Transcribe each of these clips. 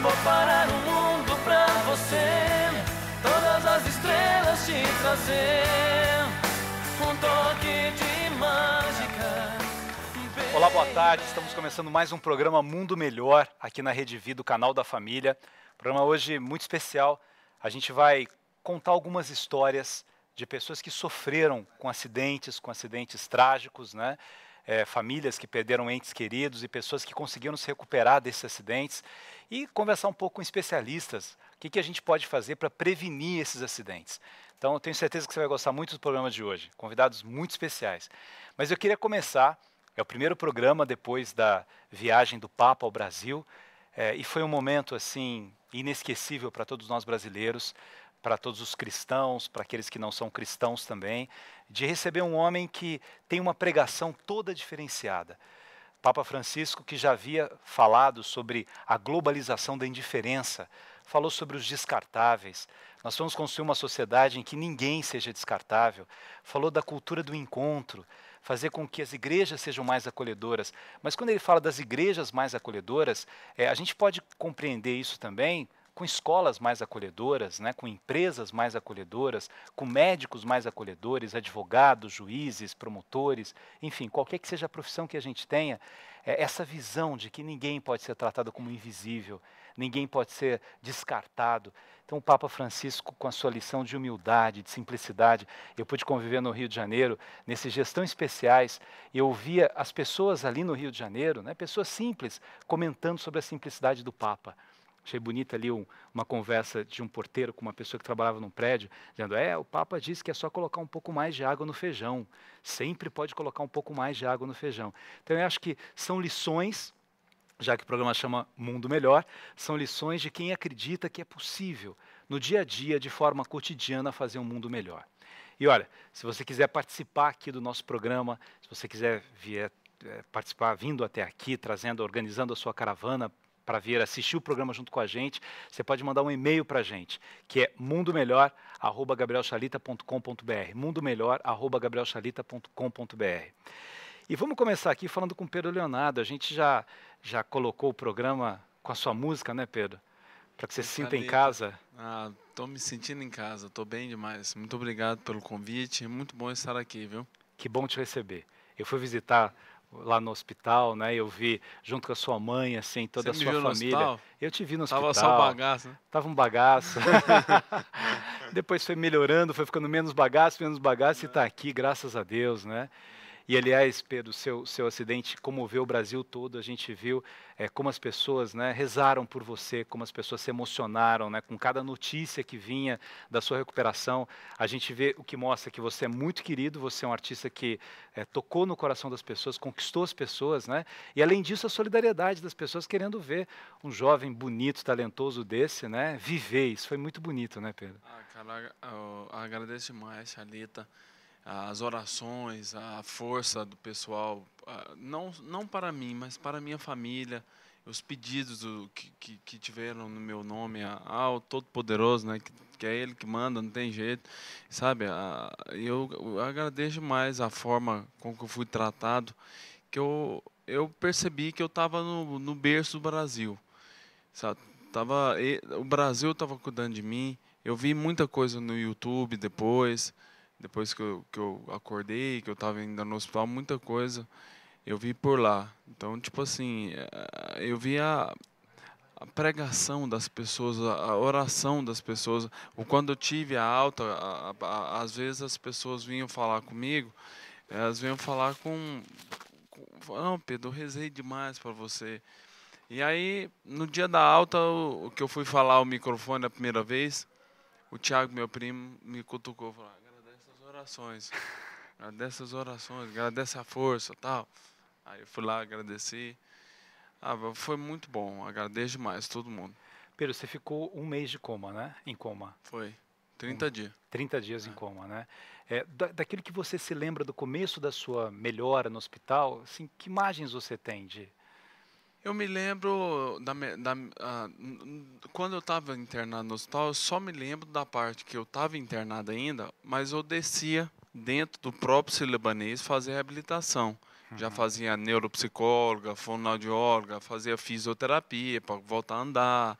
Vou parar o mundo pra você, todas as estrelas te trazer. Um toque de mágica. Olá, boa tarde. Estamos começando mais um programa Mundo Melhor aqui na Rede Vida, o canal da família. Programa hoje muito especial. A gente vai contar algumas histórias de pessoas que sofreram com acidentes, com acidentes trágicos, né? É, famílias que perderam entes queridos e pessoas que conseguiram se recuperar desses acidentes e conversar um pouco com especialistas. O que, que a gente pode fazer para prevenir esses acidentes? Então, eu tenho certeza que você vai gostar muito do programa de hoje. Convidados muito especiais. Mas eu queria começar. É o primeiro programa depois da viagem do Papa ao Brasil. É, e foi um momento assim inesquecível para todos nós brasileiros para todos os cristãos, para aqueles que não são cristãos também, de receber um homem que tem uma pregação toda diferenciada. Papa Francisco, que já havia falado sobre a globalização da indiferença, falou sobre os descartáveis. Nós vamos construir uma sociedade em que ninguém seja descartável. Falou da cultura do encontro, fazer com que as igrejas sejam mais acolhedoras. Mas quando ele fala das igrejas mais acolhedoras, é, a gente pode compreender isso também com escolas mais acolhedoras, né, com empresas mais acolhedoras, com médicos mais acolhedores, advogados, juízes, promotores, enfim, qualquer que seja a profissão que a gente tenha, é essa visão de que ninguém pode ser tratado como invisível, ninguém pode ser descartado. Então, o Papa Francisco, com a sua lição de humildade, de simplicidade, eu pude conviver no Rio de Janeiro, nesses dias tão especiais, eu ouvia as pessoas ali no Rio de Janeiro, né, pessoas simples, comentando sobre a simplicidade do Papa. Achei bonita ali um, uma conversa de um porteiro com uma pessoa que trabalhava num prédio, dizendo: É, o Papa disse que é só colocar um pouco mais de água no feijão. Sempre pode colocar um pouco mais de água no feijão. Então, eu acho que são lições, já que o programa chama Mundo Melhor, são lições de quem acredita que é possível, no dia a dia, de forma cotidiana, fazer um mundo melhor. E olha, se você quiser participar aqui do nosso programa, se você quiser vier, é, participar vindo até aqui, trazendo, organizando a sua caravana para vir assistir o programa junto com a gente, você pode mandar um e-mail para a gente, que é mundomelhor@gabrielchalita.com.br, mundomelhor@gabrielchalita.com.br. E vamos começar aqui falando com o Pedro Leonardo. A gente já já colocou o programa com a sua música, né, Pedro? Para que você se sinta em casa. Ah, tô me sentindo em casa, tô bem demais. Muito obrigado pelo convite, muito bom estar aqui, viu? Que bom te receber. Eu fui visitar lá no hospital, né? Eu vi junto com a sua mãe, assim, toda Você a sua família. Eu te vi no Tava hospital. Tava só bagaço, né? Tava um bagaço. Depois foi melhorando, foi ficando menos bagaço, menos bagaço é. e está aqui, graças a Deus, né? E, aliás, Pedro, seu, seu acidente comoveu o Brasil todo. A gente viu é, como as pessoas né, rezaram por você, como as pessoas se emocionaram né, com cada notícia que vinha da sua recuperação. A gente vê o que mostra que você é muito querido, você é um artista que é, tocou no coração das pessoas, conquistou as pessoas. Né? E, além disso, a solidariedade das pessoas querendo ver um jovem bonito, talentoso desse né, viver. Isso foi muito bonito, né, Pedro? Ah, cara, eu agradeço demais, Chalita as orações, a força do pessoal, não, não para mim, mas para a minha família, os pedidos do, que, que, que, tiveram no meu nome ao Todo-Poderoso, né, que, que, é Ele que manda, não tem jeito, sabe? Eu, eu agradeço mais a forma com que eu fui tratado, que eu, eu percebi que eu estava no, no berço do Brasil, sabe? Tava, o Brasil estava cuidando de mim, eu vi muita coisa no YouTube depois, depois que eu, que eu acordei, que eu estava ainda no hospital, muita coisa eu vi por lá. Então, tipo assim, eh, eu vi a, a pregação das pessoas, a oração das pessoas. Quando eu tive a alta, a, a, às vezes as pessoas vinham falar comigo, elas vinham falar com, não, Pedro, eu rezei demais para você. E aí, no dia da alta, o, que eu fui falar o microfone a primeira vez, o Tiago, meu primo, me cutucou, falou, orações. Agradece as orações, agradece a força tal. Aí eu fui lá, agradeci. Ah, foi muito bom, agradeço demais todo mundo. Pedro, você ficou um mês de coma, né? Em coma. Foi. 30 um, dias. 30 dias é. em coma, né? É, da, daquilo que você se lembra do começo da sua melhora no hospital, assim, que imagens você tem de... Eu me lembro da, da uh, quando eu estava internado no hospital, eu só me lembro da parte que eu estava internado ainda, mas eu descia dentro do próprio Sírio-Libanês fazer reabilitação. Já fazia neuropsicóloga, fonoaudióloga, fazia fisioterapia para voltar a andar.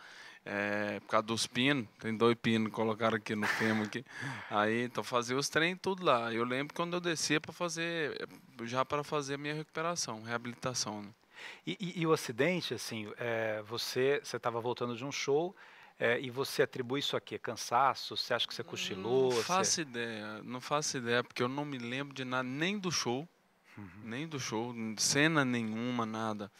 É, por causa dos pinos, tem dois pinos colocaram aqui no fêmur aqui. Aí, então fazia os treinos tudo lá. Eu lembro quando eu descia para fazer, já para fazer a minha recuperação, reabilitação. Né? E, e, e, o acidente, assim, é, você você estava voltando de um show é, e você atribui isso a quê? Cansaço? Você acha que você cochilou? Não faço você... ideia, não faço ideia, porque eu não me lembro de nada, nem do show, uhum. nem do show, cena nenhuma, nada.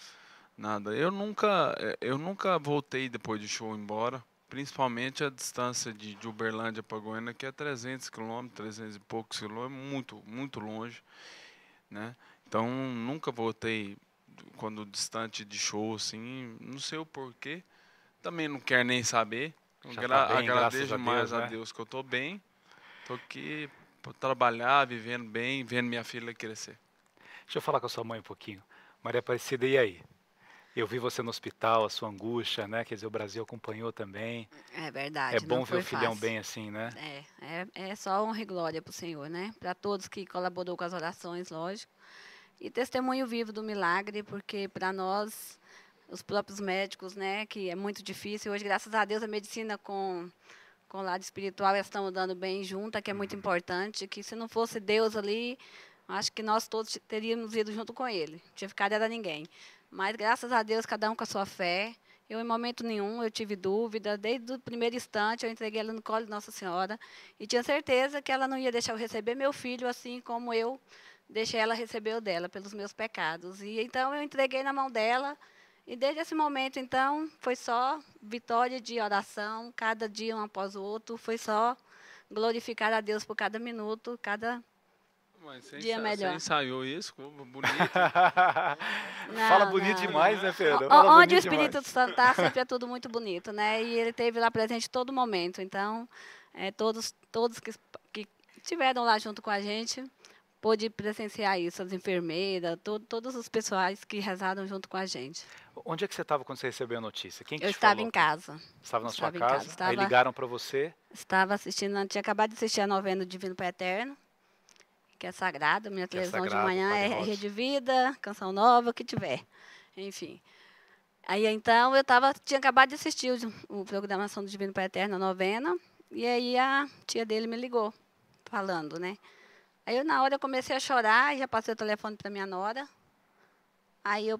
Nada. Eu nunca, eh, eu nunca voltei depois de show embora. Principalmente a distância de, de Uberlândia para Goiânia, que é 300 quilômetros, 300 e poucos quilômetros, muito, muito longe, né? Então nunca voltei quando distante de show, assim, não sei o porquê. Também não quero nem saber. Gra tá bem, agradeço a mais Deus, né? a Deus que eu estou bem. Estou aqui para trabalhar, vivendo bem, vendo minha filha crescer. Deixa eu falar com a sua mãe um pouquinho. Maria Aparecida, e aí? Eu vi você no hospital, a sua angústia, né? Quer dizer, o Brasil acompanhou também. É verdade. É bom ver o filhão fácil. bem assim, né? É, é, é só honra e glória para o Senhor, né? Para todos que colaborou com as orações, lógico. E testemunho vivo do milagre, porque para nós, os próprios médicos, né? Que é muito difícil. Hoje, graças a Deus, a medicina com com o lado espiritual estamos dando bem junta, que é muito importante. Que se não fosse Deus ali, acho que nós todos teríamos ido junto com Ele. Não tinha ficado era ninguém. Mas graças a Deus, cada um com a sua fé. Eu, em momento nenhum, eu tive dúvida. Desde o primeiro instante, eu entreguei ela no colo de Nossa Senhora. E tinha certeza que ela não ia deixar eu receber meu filho, assim como eu deixei ela receber o dela, pelos meus pecados. E então, eu entreguei na mão dela. E desde esse momento, então, foi só vitória de oração, cada dia um após o outro. Foi só glorificar a Deus por cada minuto, cada mas você dia melhor. Você ensaiou isso? Bonito. Não, Fala bonito não, demais, não. né, Pedro? Fala Onde o Espírito demais. Santo está, sempre é tudo muito bonito, né? E ele teve lá presente todo momento. Então, é, todos, todos que, que estiveram lá junto com a gente pôde presenciar isso, as enfermeiras, to, todos os pessoais que rezaram junto com a gente. Onde é que você estava quando você recebeu a notícia? Quem que Eu estava falou? em casa. Estava na sua estava em casa, casa? Aí estava- ligaram para você. Estava assistindo, tinha acabado de assistir a novena do Divino Pai Eterno, que é sagrada. Minha Que é televisão sagrado, de manhã é. Rede Vida, Canção Nova, o que tiver. Enfim. Aí então eu tava, tinha acabado de assistir o, o programação do Divino Pai Eterno, a novena, e aí a tia dele me ligou, falando, né? Aí eu na hora eu comecei a chorar, e já passei o telefone para minha nora. Aí eu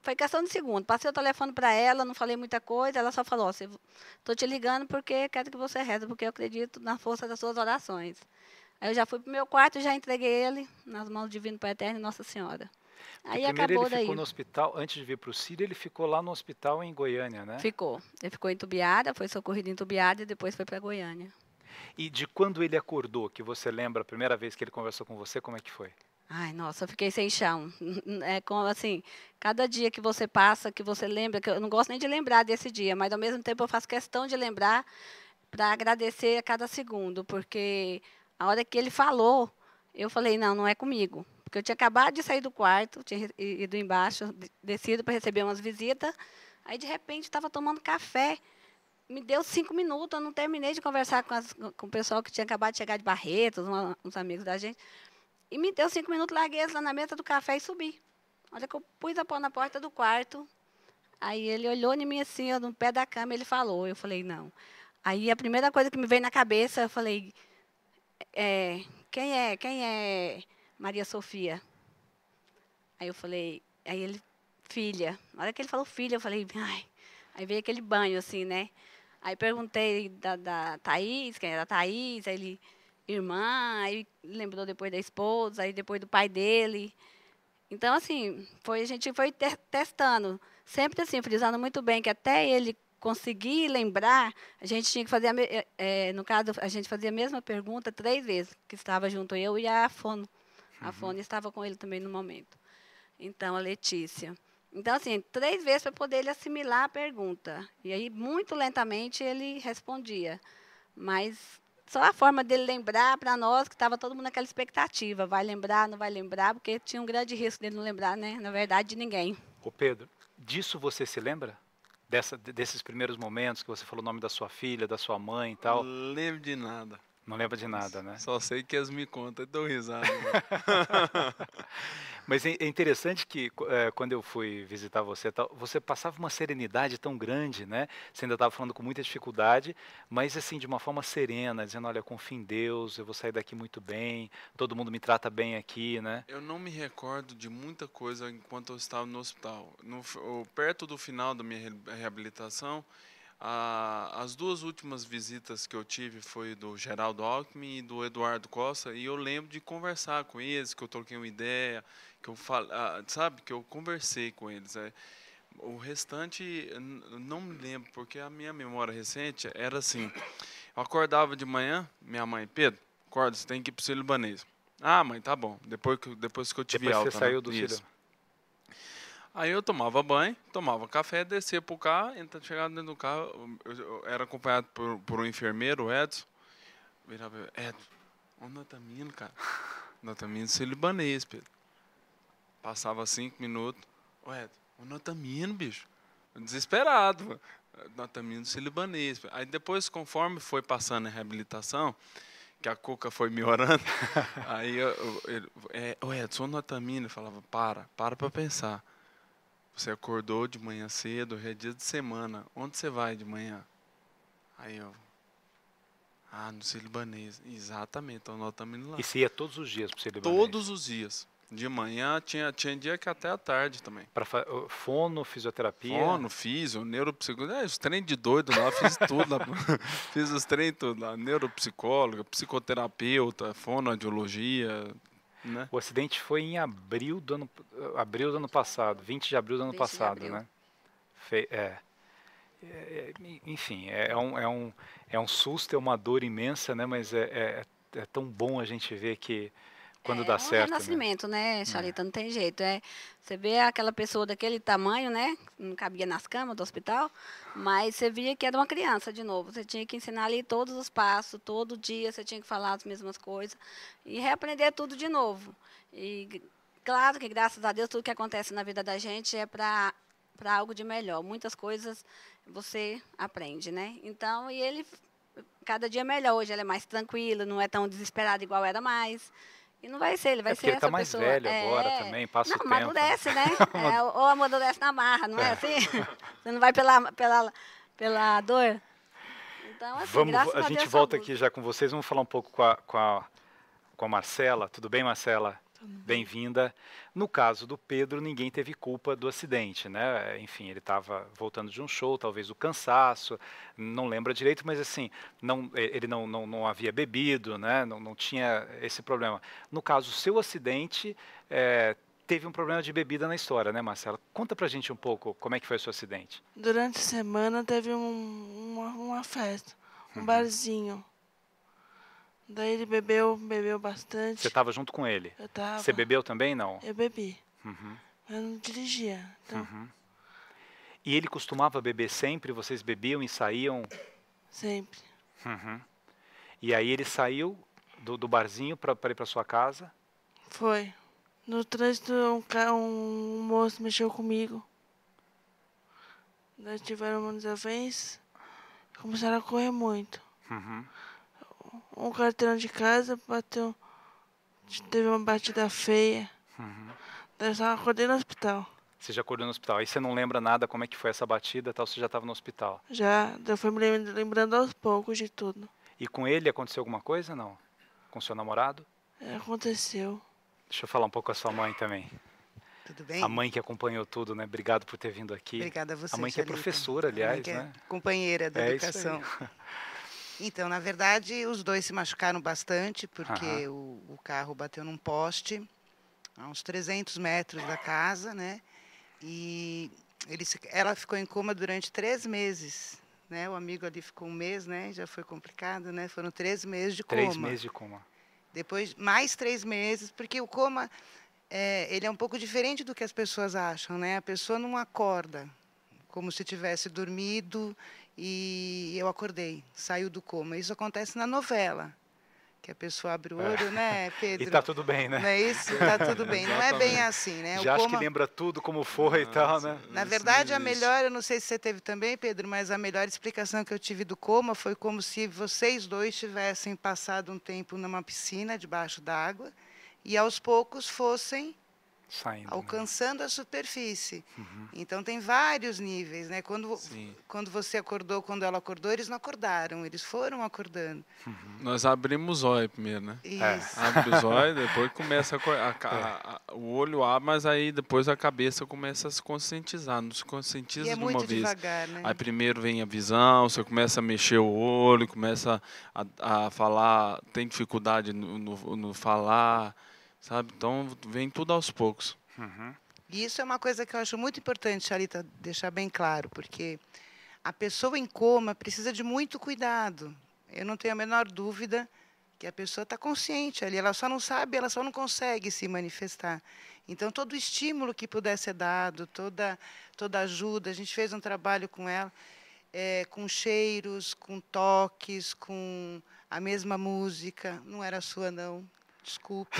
foi questão de segundo. Passei o telefone para ela, não falei muita coisa. Ela só falou: Estou te ligando porque quero que você reze, porque eu acredito na força das suas orações. Aí eu já fui para o meu quarto e já entreguei ele nas mãos do Divino Pai Eterno e Nossa Senhora. Aí primeiro acabou ele daí. ficou no hospital, antes de vir para o Sírio, ele ficou lá no hospital em Goiânia, né? Ficou. Ele ficou entubiada, foi socorrido entubiada e depois foi para Goiânia. E de quando ele acordou, que você lembra a primeira vez que ele conversou com você, como é que foi? Ai, nossa, eu fiquei sem chão. É como assim, cada dia que você passa, que você lembra, que eu não gosto nem de lembrar desse dia, mas ao mesmo tempo eu faço questão de lembrar para agradecer a cada segundo, porque a hora que ele falou, eu falei, não, não é comigo. Porque eu tinha acabado de sair do quarto, tinha ido embaixo, de- descido para receber umas visitas, aí de repente estava tomando café. Me deu cinco minutos, eu não terminei de conversar com, as- com o pessoal que tinha acabado de chegar de Barretos, uma- uns amigos da gente. E me deu cinco minutos, larguei eles lá na mesa do café e subi. A hora que eu pus a pão na porta do quarto, aí ele olhou em mim assim, no pé da cama, ele falou. Eu falei, não. Aí a primeira coisa que me veio na cabeça, eu falei, é, quem é, quem é Maria Sofia? Aí eu falei, aí ele, filha. Na hora que ele falou filha, eu falei, ai. Aí veio aquele banho, assim, né? Aí perguntei da, da Thaís, quem era a Thaís, aí ele, irmã, aí lembrou depois da esposa, aí depois do pai dele. Então, assim, foi, a gente foi te- testando. Sempre assim, frisando muito bem que até ele conseguir lembrar, a gente tinha que fazer, eh, no caso, a gente fazia a mesma pergunta três vezes, que estava junto eu e a Fono. A Fono estava com ele também no momento. Então, a Letícia. Então, assim, três vezes para poder ele assimilar a pergunta. E aí, muito lentamente, ele respondia. Mas só a forma dele lembrar para nós, que estava todo mundo naquela expectativa. Vai lembrar, não vai lembrar, porque tinha um grande risco dele não lembrar, né? Na verdade, de ninguém. Ô Pedro, disso você se lembra? Dessa, de- desses primeiros momentos que você falou o nome da sua filha, da sua mãe e tal? Não lembro de nada. Não lembra de nada, né? Só sei que eles me contam e dou risada. Mas é é interessante que é, quando eu fui visitar você, você passava uma serenidade tão grande, né? Você ainda estava falando com muita dificuldade, mas assim, de uma forma serena, dizendo, olha, confio em Deus, eu vou sair daqui muito bem, todo mundo me trata bem aqui, né? Eu não me recordo de muita coisa enquanto eu estava no hospital. No, perto do final da minha re- reabilitação, a- as duas últimas visitas que eu tive foi do Geraldo Alckmin e do Eduardo Costa, e eu lembro de conversar com eles, que eu troquei uma ideia, que eu fal, ah, sabe, que eu conversei com eles. é. O restante não me lembro, porque a minha memória recente era assim. Eu acordava de manhã, minha mãe, Pedro, acorda, você tem que ir pro Sírio-Libanês. Ah, mãe, tá bom. Depois que, depois que eu tive Depois alta. você né? saiu do Isso. Sírio. Aí eu tomava banho, tomava café, descia pro carro, entra, chegava dentro do carro, eu, eu era acompanhado por, por um enfermeiro, o Edson. Virava, Edson, onde nós estamos indo, cara? Nós estamos indo ser libanês, Pedro. Passava cinco minutos, ô Edson, onde nós estamos indo, bicho? Desesperado, mano. nós estamos indo ser libanês. Aí depois, conforme foi passando a reabilitação, que a cuca foi me orando, aí eu, eu, ele, é, ô Edson, nós estamos indo? Eu falava, para, para pra pensar. Você acordou de manhã cedo, é dia de semana. Onde você vai de manhã? Aí eu. Ah, no Sírio-Libanês. Exatamente, então nós estamos indo lá. E você ia todos os dias para o Sírio Todos os dias. De manhã, tinha, tinha dia que até à tarde também. Para fono, fisioterapia? Fono, físio, neuropsicólogo. É, os treinos de doido lá, fiz tudo lá. fiz os treinos tudo lá. Neuropsicóloga, psicoterapeuta, fonoaudiologia, né? O acidente foi em abril do ano, abril do ano passado, 20 de abril do ano 20 de passado, né? Fe- é. É, é, enfim, é um, é, um, é um susto, é uma dor imensa, né? Mas é, é, é tão bom a gente ver que quando é, dá um certo. né? renascimento, né, Charita? Não tem jeito. É, você vê aquela pessoa daquele tamanho, né? Não cabia nas camas do hospital, mas você via que era uma criança de novo. Você tinha que ensinar ali todos os passos, todo dia você tinha que falar as mesmas coisas e reaprender tudo de novo. E claro que, graças a Deus, tudo que acontece na vida da gente é para para algo de melhor. Muitas coisas você aprende, né? Então, e ele cada dia é melhor. Hoje ele é mais tranquilo, não é tão desesperado igual era mais. E não vai ser, ele vai É ser ele tá essa mais pessoa. velho É, agora também, passa não, o tempo, né? amadurece, né? É, ou amadurece na marra, não é, assim? Você não vai pela, pela, pela dor. Então, assim, Vamos, a a gente volta aqui já com vocês. Vamos falar um pouco com a, com a, com a Marcela. Tudo bem, Marcela? Bem-vinda. No caso do Pedro, ninguém teve culpa do acidente, né? Enfim, ele estava voltando de um show, talvez o cansaço, não lembra direito, mas assim, não, ele não, não, não havia bebido, né? Não, não tinha esse problema. No caso, o seu acidente eh, teve um problema de bebida na história, né, Marcela? Conta pra gente um pouco como é que foi o seu acidente. Durante a semana teve um- uma, uma festa, um barzinho. Daí ele bebeu, bebeu bastante. Você estava junto com ele. Eu tava. Você bebeu também, não? Eu bebi. Uhum. Eu não dirigia. Então, Uhum. E ele costumava beber sempre? Vocês bebiam e saíam? sempre. Uhum. E aí ele saiu do, do barzinho para ir para sua casa? Foi. No trânsito, um, um moço mexeu comigo. Daí tiveram uma desavença. Começaram a correr muito. Uhum. Um carteirão de casa bateu. Teve uma batida feia. Uhum. Eu só acordei no hospital. Você já acordou no hospital. Aí você não lembra nada como é que foi essa batida e tal, você já estava no hospital. Já, eu fui me lem- lembrando aos poucos de tudo. E com ele aconteceu alguma coisa, não? Com seu namorado? É, Aconteceu. Deixa eu falar um pouco com a sua mãe também. Tudo bem? A mãe que acompanhou tudo, né? Obrigado por ter vindo aqui. Obrigada a você. A mãe que é professora, A mãe aliás, que é né? Companheira da É isso aí. Então, na verdade, os dois se machucaram bastante, porque o, o carro bateu num poste a uns 300 metros da casa, né? E ele, ela ficou em coma durante três meses. Né? O amigo ali ficou um mês, né? Já foi complicado, né? Foram três meses de Três coma. meses de coma. Depois, mais três meses, porque o coma, é, ele é um pouco diferente do que as pessoas acham, né? A pessoa não acorda, como se tivesse dormido e eu acordei, saiu do coma. Isso acontece na novela, que a pessoa abre o É. olho, né, Pedro? E tá tudo bem, né? Não é isso? Tá tudo bem. Não é bem assim, né? O Já acho que coma- lembra tudo como foi e tal, né? na Isso verdade, a melhor, eu não sei se você teve também, Pedro, mas a melhor explicação que eu tive do coma foi como se vocês dois tivessem passado um tempo numa piscina debaixo d'água e aos poucos fossem Saindo. né? alcançando a superfície. Então tem vários níveis, né? Quando, Sim. quando você acordou, quando ela acordou, eles não acordaram, eles foram acordando. Nós abrimos o olho primeiro, né? Isso. Abre os olhos, depois começa a, co- a a- a- o olho abre, mas aí depois a cabeça começa a se conscientizar, não se conscientiza E é de uma muito vez. devagar, né? Aí primeiro vem a visão, você começa a mexer o olho, começa a, a falar, tem dificuldade no, no, no falar, sabe? Então vem tudo aos poucos. Uhum. E isso é uma coisa que eu acho muito importante, Charita, deixar bem claro, porque a pessoa em coma precisa de muito cuidado. Eu não tenho a menor dúvida que a pessoa está consciente ali, ela só não sabe, ela só não consegue se manifestar. Então, todo estímulo que puder ser dado, toda, toda ajuda, a gente fez um trabalho com ela, eh, com cheiros, com toques, com a mesma música. Não era sua, não. Desculpe.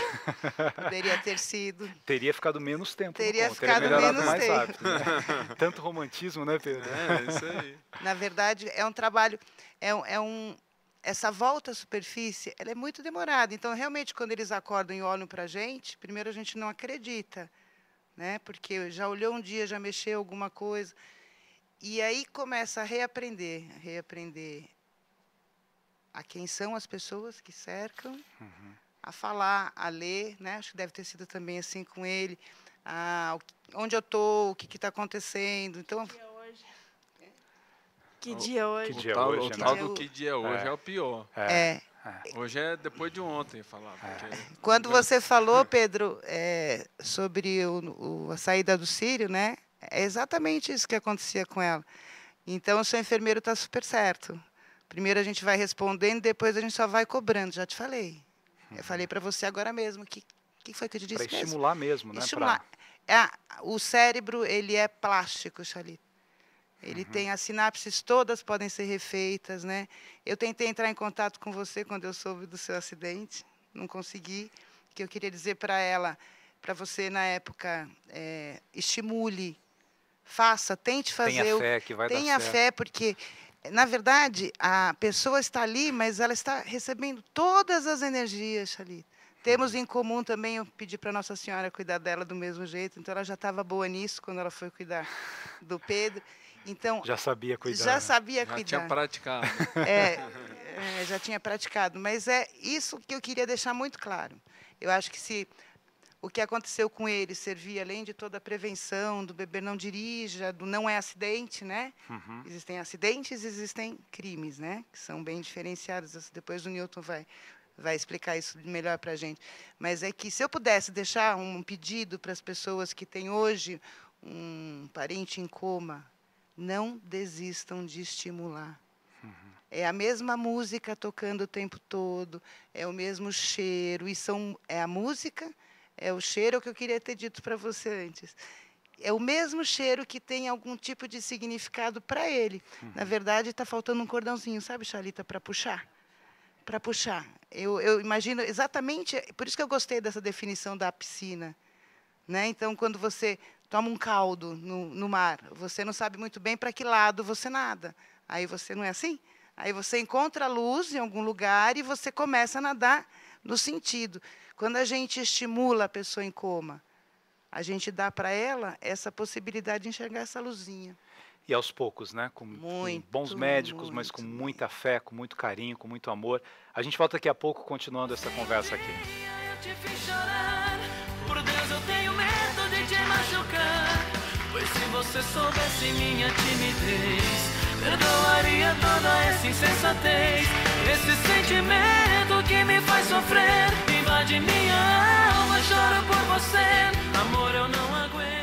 Poderia ter sido. Teria ficado menos tempo. no Teria conto, ficado melhorado menos mais tempo. rápido. né? Tanto romantismo, né, Pedro? É, isso aí. Na verdade, é um trabalho, é um, é um- essa volta à superfície, ela é muito demorada. Então, realmente, quando eles acordam e olham para a gente, primeiro a gente não acredita, né? Porque já olhou um dia, já mexeu alguma coisa, e aí começa a reaprender, a reaprender a quem são as pessoas que cercam, a falar, a ler, né? Acho que deve ter sido também assim com ele, a, o que- onde eu estou, o que está acontecendo. Então, Que dia hoje? Que dia tal, hoje, o né? tal do que dia hoje É. é, o pior. é, Hoje é depois de ontem, falar. Porque Quando você falou, Pedro, é, sobre o- o- a saída do Sírio, né? É exatamente isso que acontecia com ela. Então, o seu enfermeiro está super certo. Primeiro a gente vai respondendo, depois a gente só vai cobrando. Já te falei. Eu falei para você agora mesmo. O que, que foi que eu te Para disse mesmo? estimular mesmo, né? Estimular. É, o cérebro, ele é plástico, Chalita. Ele tem as sinapses todas podem ser refeitas, né? Eu tentei entrar em contato com você quando eu soube do seu acidente, não consegui. Que eu queria dizer para ela, para você na época, é, estimule, faça, tente fazer. Tenha o- fé que vai Tenha dar certo. fé, porque, na verdade, a pessoa está ali, mas ela está recebendo todas as energias, Chalita. Temos em comum também, eu pedi para Nossa Senhora cuidar dela do mesmo jeito, então ela já estava boa nisso quando ela foi cuidar do Pedro. Então, Já sabia cuidar. já né? sabia já cuidar. tinha praticado. É, é, já tinha praticado. Mas é isso que eu queria deixar muito claro. Eu acho que se o que aconteceu com ele servia, além de toda a prevenção, do bebê não dirija, do não é acidente, né? Uhum. Existem acidentes, existem crimes, né? Que são bem diferenciados. Depois o Newton vai, vai explicar isso melhor para a gente. Mas é que se eu pudesse deixar um pedido para as pessoas que têm hoje um parente em coma, não desistam de estimular. É a mesma música tocando o tempo todo, é o mesmo cheiro, e são, é a música, é o cheiro é o que eu queria ter dito para você antes. É o mesmo cheiro que tem algum tipo de significado para ele. Na verdade, está faltando um cordãozinho, sabe, Charlita, para puxar? Para puxar. Eu, eu imagino exatamente, por isso que eu gostei dessa definição da piscina. Né? Então, quando você toma um caldo no, no mar, você não sabe muito bem para que lado você nada. Aí você não é assim? Aí você encontra a luz em algum lugar e você começa a nadar no sentido. Quando a gente estimula a pessoa em coma, a gente dá para ela essa possibilidade de enxergar essa luzinha. E aos poucos, né? Com, com Muito, bons médicos, mas com muito. muita fé, com muito carinho, com muito amor. A gente volta daqui a pouco continuando essa conversa aqui. Eu te fiz chorar. Por Deus, eu tenho medo de te machucar. Pois se você soubesse minha timidez, Perdoaria toda essa insensatez Esse sentimento que me faz sofrer. Invade minha alma, choro por você. Amor, eu não aguento.